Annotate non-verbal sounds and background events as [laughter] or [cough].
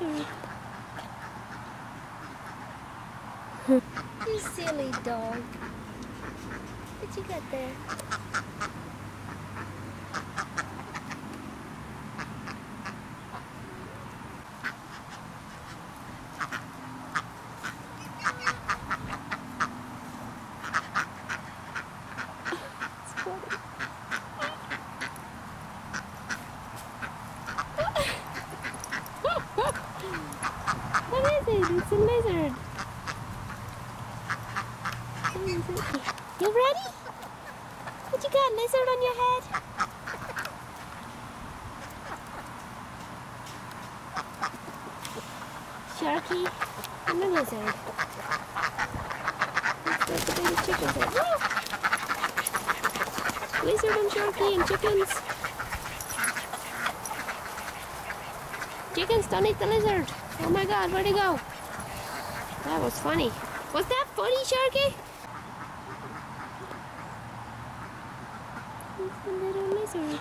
lizard. [laughs] you silly dog. What you got there? It's funny. What is it? It's a lizard. You ready? What you got, lizard on your head? Sharky and a lizard. That's the baby chickens are. Woo! Lizard and Sharky and chickens. Chickens, don't eat the lizard. Oh my god, where'd he go? That was funny. Was that funny, Sharky? It's a little lizard.